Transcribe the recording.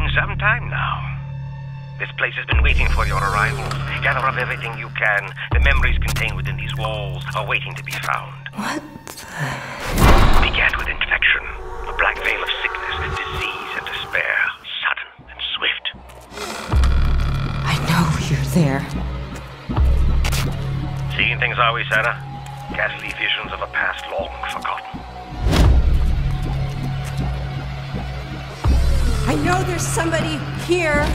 been some time now. This place has been waiting for your arrival. Gather up everything you can. The memories contained within these walls are waiting to be found. What? Began with infection, a black veil of sickness, disease, and despair. Sudden and swift. I know you're there. Seeing things are we, Sarah? Ghastly visions of a past long forgotten. I know there's somebody here.